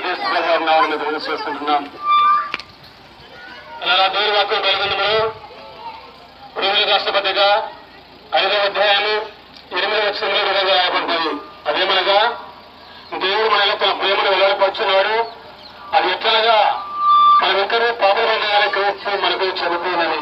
తీసుకుగా ఉన్నామని మేము అలా దేవుని వాక్యం బయలుదేరము పురుగుల రాష్ట్రపతిగా ఐదవ అధ్యాయము ఎనిమిది వచనంలో విధంగా రాయబడుతుంది అదేమనగా దేవుడు మన యొక్క ప్రేమను వెల్లడిపరుచున్నాడు అది ఎట్లనగా మనమిద్దరూ పాపమైన క్రీస్తు మనకు చనిపోయినని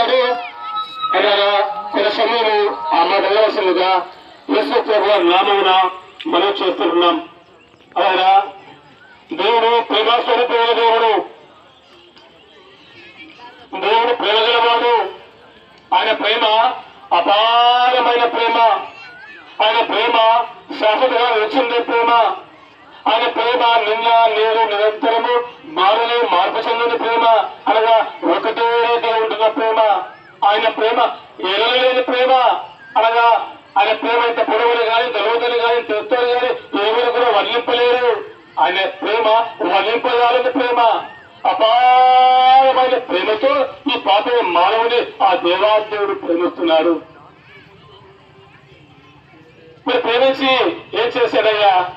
కాలం చేశాడు ఆయన కొన ఆ మాట వెళ్ళవలసిందిగా యేసు ప్రభు నామమున మనం చేస్తున్నాం. అలాగా దేవుడు ప్రేమస్వరూపమైన దేవుడు. దేవుడు ప్రేమ గలవాడు. ఆయన ప్రేమ అపారమైన ప్రేమ. ఆయన ప్రేమ శాశ్వతంగా వచ్చింది ప్రేమ. ఆయన ప్రేమ నిన్న నేడు నిరంతరము ప్రేమ ఎరలేని ప్రేమ. అనగా ఆయన ప్రేమ ఇంత పొడవులు కానీ దొరవదని కానీ తెలుస్తారు కానీ ఎవరు కూడా వర్ణింపలేరు. ఆయన ప్రేమ వర్ణింపజాలని ప్రేమ. అపారమైన ప్రేమతో ఈ పాప మానవుని ఆ దేవాదేవుడు ప్రేమిస్తున్నాడు. మరి ప్రేమించి ఏం చేశాడయ్యా?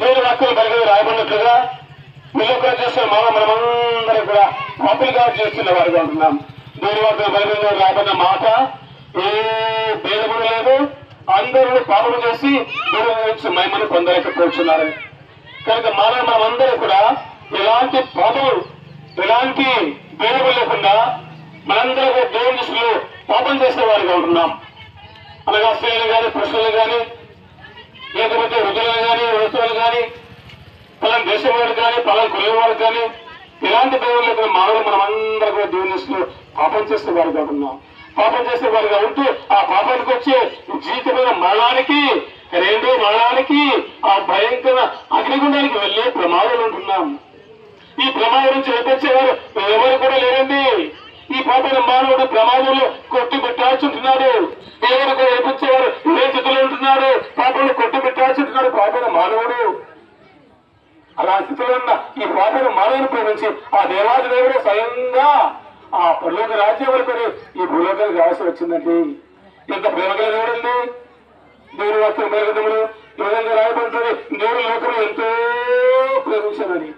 దేవుడు వాక్యం బలిగది రాయబడినట్లుగా మీరు కూడా చేస్తున్న మనం మనమందరం కూడా పాపులుగా చేస్తున్న వారుగా ఉంటున్నాం. దేవుని వాక్యం బలిగది మాట ఏ భేదము లేదు అందరూ పాపం చేసి దూరం నుంచి మహిమను పొందలేకపోతున్నారు కనుక మనం మనమందరూ కూడా ఎలాంటి పాపము ఎలాంటి భేదము లేకుండా మనందరూ కూడా దేవుని దృష్టిలో పాపం చేసే వారిగా ఉంటున్నాం. అనగా స్త్రీలు కానీ పురుషులు కానీ లేకపోతే వృద్ధులను కానీ వృత్తులు కానీ పలాని దేశం వాడు కానీ పలాని కులం వాడు కానీ ఇలాంటి దేవుడు లేకుండా మామూలు మనం అందరూ కూడా దేవుని దృష్టిలో పాపం చేసే వారుగా ఉన్నాం. పాపం చేసే వారుగా ఉంటూ ఆ పాపానికి వచ్చే జీవితమైన మరణానికి రెండో మరణానికి ఆ భయంకర అగ్నిగుండానికి వెళ్ళే ప్రమాదాలు ఉంటున్నాం. ఈ ప్రమాదం నుంచి రక్షించేవారు ఎవరు కూడా లేరండి. ఈ పాపైన మానవుడు ప్రమాదంలో కొట్టి పెట్టాల్చుంటున్నాడు ఎవరు కూడా రక్షించేవారు ఏ స్థితిలో ఉంటున్నారు పాపంలో కొట్టి పెట్టాల్చుంటున్నాడు పాపైన మానవుడు. అలా స్థితిలో ఉన్న ఈ పాటను మానవుని ప్రేమించి ఆ దేవాది దేవుడు స్వయంగా ఆ పరలోక రాజ్యం వరకు ఈ భూలోకానికి రావాల్సి వచ్చిందండి. ఎంత ప్రేమ గల దేవుడండి దేవుని వాక్యం మేఘదములు ఈ విధంగా రాయబడుతుంది. దేవుడు లోకం ఎంతో ప్రేమించాలని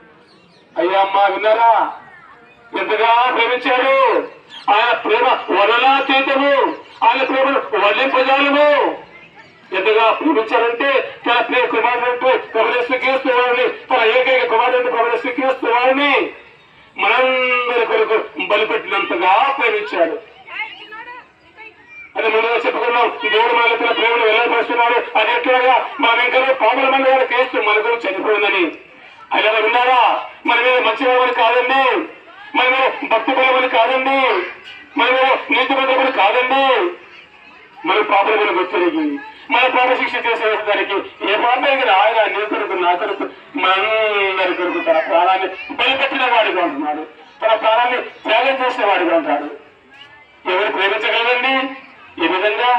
అయ్యా అమ్మా విన్నారా? ఎంతగా ప్రేమించాడు. ఆయన ప్రేమ వదలాతీతము ఆయన ప్రేమను వల్లింపజాలము ఎంతగా ప్రేమించారంటే తన కుమారుడు ప్రభుత్వ క్రీస్తు వారిని తన ఏకైక కుమారుడు ప్రభుత్వ క్రీస్తు వారిని మనందరి కొరకు బలిపెట్టినంతగా ప్రేమించాడు. అది ముందుగా చెప్పుకున్నాం దేవుడు మన తన ప్రేమను వెళ్ళపరుస్తున్నాడు అది ఎట్లాగా మా వెంకలో పాముల మంది గారు కేసు మన గురించి చనిపోయిందని. అలా విన్నారా? మన మీద మంచి వాళ్ళని కాదండి. మన మీద భక్తి బలమని కాదండి. మన మీద నీతి బలమని కాదండి. మన పాపలను గుర్తిరిగి మన పాప చేసేదానికి ఏ పాప కదా ఆయన నీ కొరకు నా కొరకు మనందరి కొరకు తన ప్రాణాన్ని బలిపెట్టిన వాడిగా ఉంటున్నాడు. తన ప్రాణాన్ని త్యాగం చేసిన వాడిగా ఉంటాడు. ఎవరు ప్రేమించగలరండి? ఈ విధంగా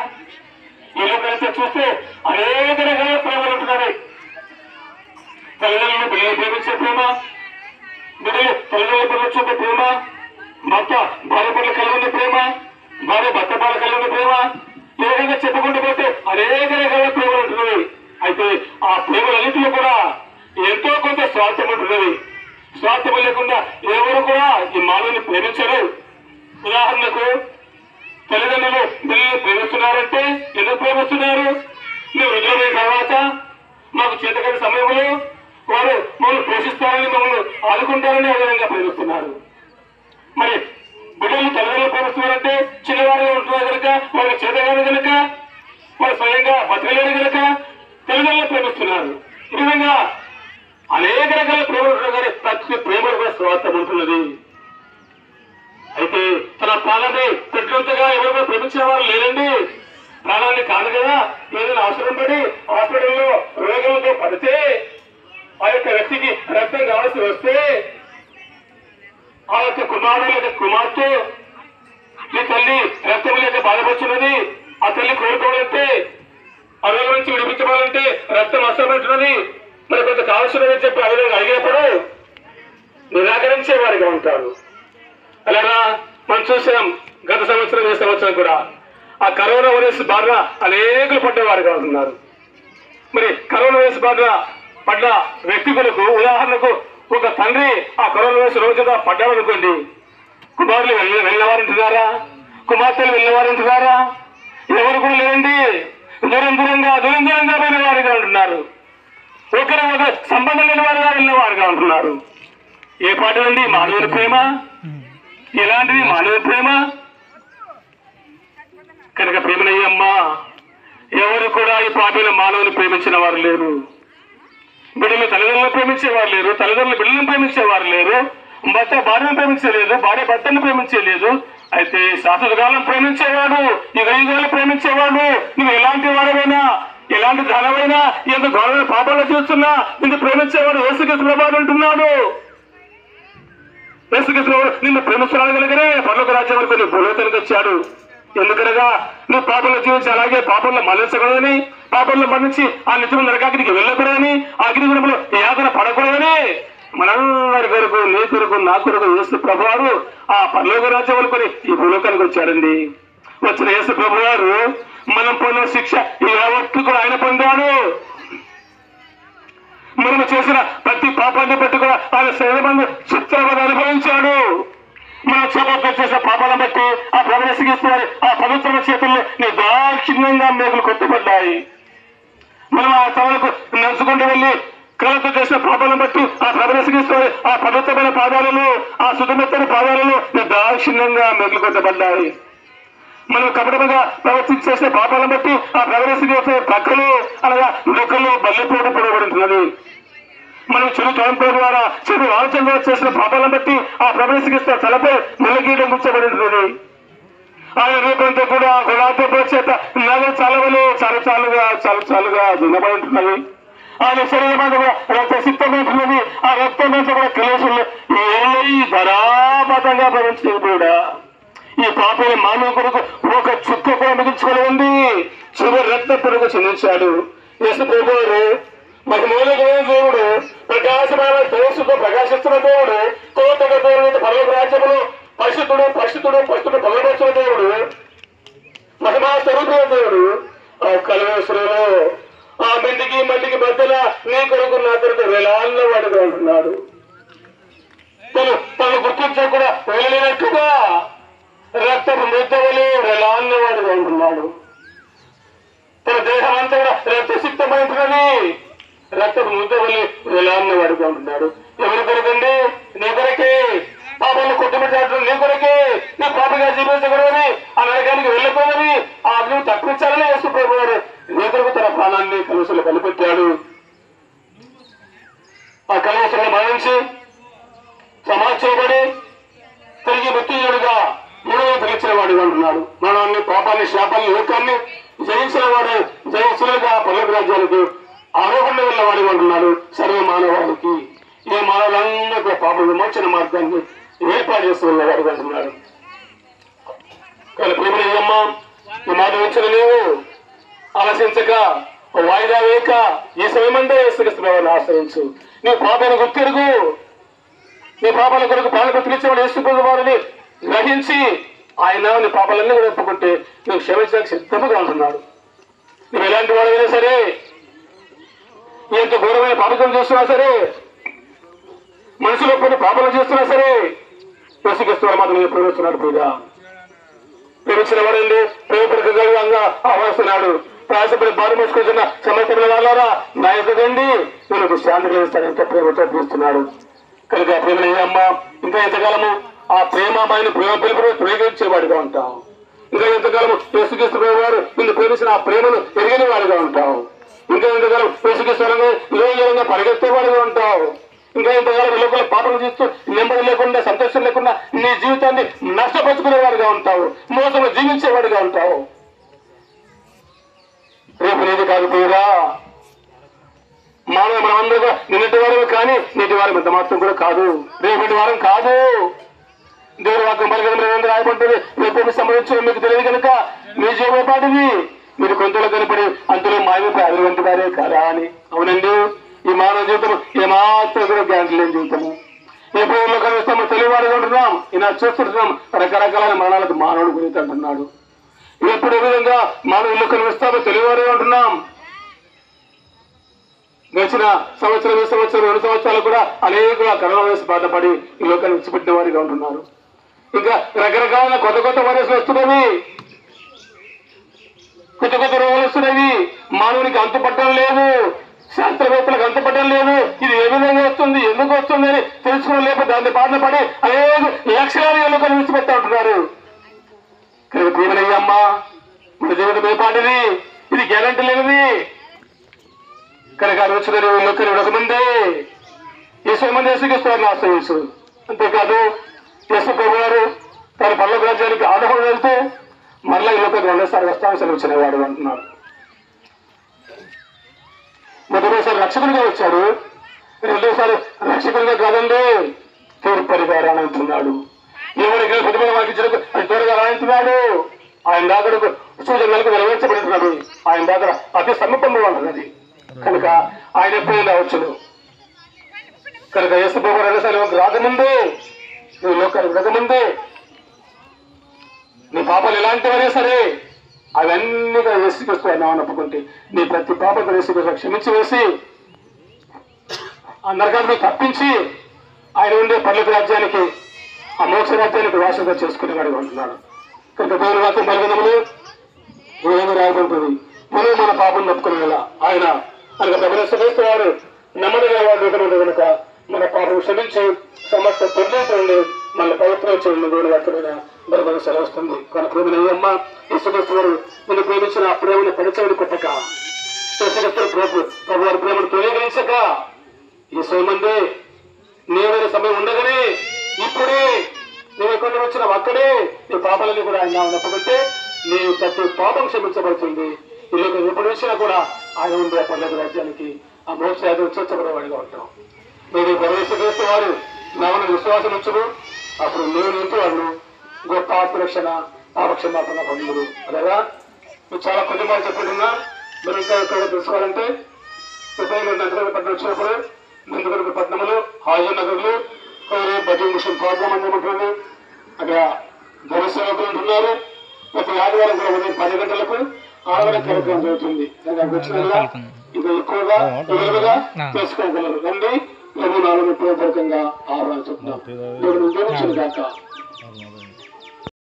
ఇల్లు కలిసి చూస్తే అనేక రకాల ప్రేమలు ఉంటున్నాయి. తల్లిదండ్రులు బిడ్డలు ప్రేమించే ప్రేమ బిడ్డలు తల్లిదండ్రుల పట్ల చూపే ప్రేమ భర్త భార్య పట్ల కలిగిన ప్రేమ భార్య భర్త పట్ల కలిగిన ప్రేమ ఏ విధంగా చెప్పుకుంటూ పోతే అనేక రకాల ప్రేమలు ఉంటున్నవి అయితే ఆ ప్రేమలన్నింటిలో కూడా ఎంతో కొంత స్వార్థం ఉంటున్నది. స్వార్థం లేకుండా ఎవరు కూడా ఈ మానవుని ప్రేమించరు ఉదాహరణకు తల్లిదండ్రులు పిల్లల్ని ప్రేమిస్తున్నారంటే ఎందుకు ప్రేమిస్తున్నారు? మేము వృద్ధులైన తర్వాత మాకు చేతకని సమయంలో వారు మమ్మల్ని పోషిస్తారని మమ్మల్ని ఆదుకుంటారని ఆ విధంగా ప్రేమిస్తున్నారు. మరి బిడ్డలు తల్లిదండ్రులు ప్రేమిస్తున్నారంటే స్వయంగా బతకలేరు కనుక తెలుగులో ప్రేమిస్తున్నారు. ఈ విధంగా అనేక రకాల ప్రేమలు ఉంటున్నారు కానీ ప్రతి ప్రేమలు కూడా స్వార్థం ఉంటున్నది. అయితే తన ప్రాణాన్ని పెట్టినంతగా ఎవరు కూడా ప్రేమించిన వారు లేరండి. ప్రాణాన్ని కాదు కదా ఏదైనా అవసరం పడి హాస్పిటల్లో రోగులతో పడితే ఆ యొక్క వ్యక్తికి రక్తం కావాల్సి వస్తే ఆ యొక్క కుమారుడు లేదా కుమార్తె మీ తల్లి రక్తం లేక బాధపడుతున్నది. ఆ తల్లి కోరుకోవాలంటే అరవై నుంచి విడిపించబడాలంటే రక్తం అసమైనది మరి కొంత కావలసినదని చెప్పి అడిగిన అడిగినప్పుడు నిరాకరించే వారిగా ఉంటారు. అలాగా మనం చూసాం గత సంవత్సరం ఈ సంవత్సరం కూడా ఆ కరోనా వైరస్ బారిన అనేకులు పడ్డవారుగా ఉన్నారు. మరి కరోనా వైరస్ బారిన పడ్డ వ్యక్తులకు ఉదాహరణకు ఒక తండ్రి ఆ కరోనా వైరస్ రోజుగా పడ్డాడనుకోండి కుమారులు వెళ్ళ వెళ్ళవారంటున్నారా? కుమార్తెలు వెళ్ళవారంటున్నారా? ఎవరు కూడా లేండి దూరం దూరంగా దూరం దూరంగా పోయిన వారుగా ఉంటున్నారు. ఒకరు ఒక సంబంధం లేని వారుగా వెళ్ళిన వారుగా ఉంటున్నారు. ఏ పాట అండి? మానవుని ప్రేమ? ఎలాంటిది? మానవుల ప్రేమ? కనుక ప్రేమనయ్యమ్మా ఎవరు కూడా ఈ పాటలు మానవుని ప్రేమించిన వారు లేరు. బిడ్డలు తల్లిదండ్రులను ప్రేమించేవారు లేరు. తల్లిదండ్రులు బిడ్డలను ప్రేమించేవారు లేరు. భర్త భార్యను ప్రేమించలేదు. భార్య భర్తను ప్రేమించలేదు. అయితే శాశ్వతకాలం ప్రేమించేవాడు ఈ యుగాలు ప్రేమించేవాడు నువ్వు ఎలాంటి వాడవైనా ఎలాంటి ధనమైనా ఎంత ఘోరమైన పాపాలు చూస్తున్నా నిన్ను ప్రేమించేవాడు యేసుకృష్ణ ప్రభావం అంటున్నాడు. యేసుకృష్ణ నిన్ను ప్రేమిస్తున్నాడు కనుకనే పర్లోక రాజ్యం వరకు నీ భూలోకానికి వచ్చాడు. ఎందుకనగా నువ్వు పాపంలో జీవించి అలాగే పాపంలో మరణించకూడదని పాపంలో మరణించి ఆ నిత్యం నరకాగ్నికి వెళ్ళకూడదని ఆ అగ్నిగుణంలో యాతన పడకూడదని. మనందరి కొరకు నీ కొరకు నా కొరకు యేసు ప్రభువారు ఆ పరలోక రాజ్యం వరకు ఈ భూలోకానికి వచ్చాడండి వచ్చిన యేసు ప్రభువారు మనం పొందిన శిక్ష యావత్తు కూడా ఆయన పొందాడు. మనము చేసిన ప్రతి పాపాన్ని బట్టి కూడా ఆయన శరీరమందు చిత్రమని అనుభవించాడు. మనం చేపట్టు చేసిన పాపాలను బట్టి ఆ ప్రవేశిస్తున్నారు ఆ పవిత్రమ చేతుల్లో నీ దాక్షిణ్యంగా మేకులు కొట్టుబడ్డాయి. మనం ఆ తమలకు నడుచుకు వెళ్ళి కళ్ళతో చేసిన పాపాలను బట్టి ఆ ప్రవేశిస్తున్నారు ఆ పవిత్రమైన పాదాలను ఆ శుద్ధమెత్తని పాదాలను నీ దాక్షిణ్యంగా కొట్టబడ్డాయి మనం కపటముగా ప్రవర్తించి చేసిన పాపాలను బట్టి ఆ ప్రవేశం చేసే ప్రక్కలు అనగా నొక్కలు బల్లిపోటు పొడబడుతున్నది మనం చిరు తలంపుల ద్వారా చిరు ఆలోచన చేసిన పాపాలను బట్టి ఆ ప్రవేశిస్తున్న తలపై నిలగీయడం ముచ్చబడి ఉంటుంది ఆయన రూపంతో కూడా గుణాత్మక చేత నగ చలవలు చాలా చాలుగా చాలా చాలుగా ఉంటున్నది ఆయన శరీరం అంతా కూడా రక్త సిద్ధమవుతున్నది ఆ రక్తం అంతా కూడా కలేసులు ఏ ధరాపతంగా భరించింది కూడా. ఈ పాపని మానవ కొరకు ఒక చుక్క కూడా మిగించుకోలేండి చివరి రక్త పొరుగు చెందించాడు. యేసు ప్రభువారు మహిమూలకమైన దేవుడు ప్రకాశమైన తేజస్సుతో ప్రకాశిస్తున్న దేవుడు కోటగా దేవుడు పర్వత రాజ్యములు పరిశుద్ధుడు పరిశుద్ధుడు పరిశుద్ధుడు బలపరుచిన దేవుడు మహిమా స్వరూపమైన దేవుడు. ఆ కలవేశ్వరులో ఆ మెంటికి మంటికి మధ్యలో నీ కొరకు నా కొరకు వేలాల్లో వాడుకుంటున్నాడు తను తను గుర్తించా కూడా వెళ్ళలేనట్టుగా రక్తపు ముద్దవలు రేలాన్నవాడిగా ఉంటున్నాడు తన దేహం అంతా కూడా రక్తసిక్తమైనది రక్తపు ముద్దవల్లి వేలాన్న వాడుగా ఉంటున్నాడు ఎవరి కొరకండి నీ కొరకే పాపాలను కొట్టుబెట్టాడు నీ కొరకే నీ పాపగా జీవించకూడదని ఆ నరకానికి వెళ్ళకూడదని ఆ అగ్ని తప్పించాలని వేసుకుపోయారు నీ కొరకు తన ప్రాణాన్ని కలుసులు కనిపెట్టాడు ఆ కలవసులను భావించి సమాజ్ చేయబడి తిరిగి మృత్యుడుగా మూడవ పిలిచిన వాడు అంటున్నాడు మరణాన్ని పాపాన్ని శాపాన్ని లోకాన్ని జయించిన వాడు జయించలేగా పల్లె రాజ్యాలకు ఆరోహణ వెళ్ళిన వాడు అంటున్నాడు సర్వ మానవాళికి. ఈ మానవులందరికీ పాప విమోచన మార్గాన్ని ఏర్పాటు చేస్తున్న వాడు అంటున్నాడు కానీ ఈ మాట వచ్చిన నీవు ఆలసించక వాయిదా వేయక ఈ సమయమంతా వేసుకొస్తున్నావని ఆశ్రయించు. నీ పాపను గుర్తెరుగు. నీ పాపాల కొరకు ప్రాణ బ్రతికించేవాడు ఏసుకున్న వారిని గ్రహించి ఆయన నీ పాపాలన్నీ కూడా ఒప్పుకుంటే నువ్వు క్షమించడానికి సిద్ధముగా ఉంటున్నాడు నువ్వు ఎలాంటి వాడైనా సరే ఎంత ఘోరమైన పాపకం చేస్తున్నా సరే మనుషులు కొన్ని పాపలు చేస్తున్నా సరే యేసుక్రీస్తువారు మాత్రం నేను ప్రేమిస్తున్నాడు పూజ. ప్రేమించిన వాడండి ప్రేమపడకంగా ఆహ్వానిస్తున్నాడు. ప్రయాసపడి బారు మోసుకొచ్చిన సమస్యల వాళ్ళారా నా ఎదుగండి నేను శాంతి కలిగిస్తాను ఎంతో ప్రేమతో పిలుస్తున్నాడు కనుక ప్రేమ అమ్మ ఇంకా ఎంతకాలము ఆ ప్రేమమైన ప్రేమ పిలుపును ప్రేమించేవాడిగా ఉంటాం. ఇంకా ఎంతకాలం పెసుగిస్తున్నవారు ప్రభు నిన్ను ప్రేమించిన ఆ ప్రేమను ఎరిగిన వాడిగా ఉంటాం. ఇంకా ఎంతకాలం యేసుక్రీస్తు పరిగెత్తే పరిగెత్తేవాడిగా ఉంటావు ఇంకా ఇంతకాలం లోపల పాపలు చేస్తూ నెమ్మది లేకుండా సంతోషం లేకుండా నీ జీవితాన్ని నష్టపరుచుకునేవాడిగా ఉంటావు మోసంలో జీవించేవాడిగా ఉంటావు రేపు నీది కాదు పోయిరా మానవ మనమందరూ కూడా నిన్నటి వారం కానీ నేటి వారం ఎంత మాత్రం కూడా కాదు. రేపటి వారం కాదు. దేవుడు వాక్యం బలగడం రాయబడుతుంది. రేపు సంబంధించిన మీకు తెలియదు కనుక మీ జీవపాటివి మీరు కొంతలో కనపడి అందులో మాయమైపోయి అవి కదా అని. అవునండి? ఈ మానవ జీవితం ఏమాత్రం కూడా లేని జీవితము. ఎప్పుడు ఊళ్ళో కనిపిస్తామో తెలియవాడుగా ఉంటున్నాం. ఇలా చూస్తుంటున్నాం. రకరకాలైన మరణాలకు మానవుడు గురించి అంటున్నాడు ఎప్పుడు విధంగా మనం ఇల్లు కనిపిస్తామో తెలియవారుగా ఉంటున్నాం. గడిచిన సంవత్సరం ఈ సంవత్సరం రెండు సంవత్సరాలు కూడా అనేక కరోనా వైరస్ బాధపడి ఈ లోకాన్ని విడిచిపెట్టిన వారిగా ఉంటున్నారు. ఇంకా రకరకాల కొత్త కొత్త వైరస్లు వస్తున్నవి కొత్త కొత్త రోగాలు వస్తున్నవి మానవునికి అంతుపట్టడం లేదు శాస్త్రవేత్తలకు అంతుపట్టడం లేదు ఇది ఏ విధంగా వస్తుంది? ఎందుకు వస్తుంది అని తెలుసుకోవడం లేకపోతే దాన్ని బాధ పడి అనేక లక్షలాది లోకాన్ని విడిచిపెట్టా ఉంటున్నారు? కనుక ప్రియమనయ్య మన జీవితం ఏ పాటిది. ఇది గ్యారంటీ లేనిది. కనుక ఆలోచన రోజున లోకని విడకముందే యేసు మంది నా ఆశ్రయించు అంతేకాదు యేసు ప్రభు గారు తన పల్ల రాజ్యానికి ఆడహం వెళ్తే మరలా ఈ లోకకి రెండోసారి వస్తాను సెలవుచ్చిన వాడు అంటున్నాడు. మొదటిసారి రక్షకుడిగా వచ్చాడు. రెండోసారి రక్షకుడిగా కాదండి తీర్పు పరిహారాన్ని అంటున్నాడు. ఎవరికి ప్రతిభల వాకి అది త్వరగా రానంటున్నాడు ఆయన దగ్గర సూచనలకు నెరవేర్చబడుతున్నాడు ఆయన దగ్గర అతి సమీపంలో ఉన్నది. కనుక ఆయన ఎప్పుడైనా రావచ్చును. కనుక యేసు ప్రభు రెండోసారి రాకముందు నువ్వు లోకానికి రాకముందే నీ పాపాలు ఎలాంటివనే సరే అవన్నీ కూడా యేసుక్రీస్తు అన్నామని ఒప్పుకుంటే నీ ప్రతి పాపకు యేసుక్రీస్తు క్షమించి వేసి ఆ నరకాన్ని తప్పించి ఆయన ఉండే పర్లకు రాజ్యానికి ఆ మోక్ష రాజ్యానికి వాసంగా చేసుకునేవాడు అంటున్నాడు కనుక దేవుని వాక్యం పరిగణములు ఈ విధంగా రాయబడుతుంది మనం మన పాపం తప్పుకునేలా ఆయన కనుక ప్రభుత్వ వారు నమ్మదగిన వాడు కనుక మన పాపం క్షమించి సమస్త పొందుతుంది మన పవిత్రం చేయండి దేవుని వాక్యమైన బలబల సెలవుస్తుంది కనుక ప్రేమనయ్యమ్మ యేసుక్రీస్తు వారు నిన్ను ప్రేమించిన ఆ ప్రేమను పరిచయం కొట్టక. యేసుక్రీస్తు ప్రభు ప్రభు వారి ప్రేమను తొలగించక. ఈ సోమందే నీవైన సమయం ఉండగానే ఇప్పుడే నువ్వు ఎక్కడ వచ్చిన అక్కడే. నీ పాపాలని కూడా ఆయన ఉన్నప్పుడంటే నీ ప్రతి పాపం క్షమించబడుతుంది. ఇల్లు ఎప్పుడు వచ్చినా కూడా ఆయన ఉండే ఆ రాజ్యానికి ఆ మోక్ష చర్చబడేవాడిగా ఉంటాం మీరు ప్రవేశిస్తే వారు నామని విశ్వాసం ఉంచరు అప్పుడు నేను ఇంటి వాళ్ళు గొప్ప ఆత్మరక్షణ పాపక్షమాపణ పొందుడు అలాగా మీరు చాలా కుటుంబాలు చెప్పుకుంటున్నా. మీరు ఇంకా ఎక్కడ తెలుసుకోవాలంటే రెండు నగరాలు పట్టణం వచ్చినప్పుడు నందగర్భ పట్టణంలో హాజర్ నగర్లు కోరే బజీ మిషన్ ప్రోగ్రామ్ అని ఉంటుంది అక్కడ జనసేవకులు ఉంటున్నారు. ప్రతి ఆదివారం కూడా ఉదయం పది గంటలకు ఆదివారం కార్యక్రమం జరుగుతుంది. దానికి వచ్చిన ఇంకా ఎక్కువగా విలువగా చేసుకోగలరు రండి మేము నాలుగు ఉపయోగపూర్వకంగా ఆహ్వానిస్తున్నాం దేవుడు మీ దీవించును గాక.